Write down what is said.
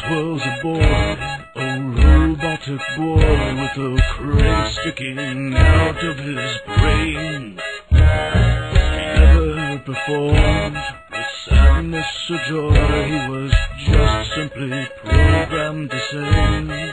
Swirls a boy, a robotic boy with a crane sticking out of his brain. He never performed with sadness or joy, he was just simply programmed to sing.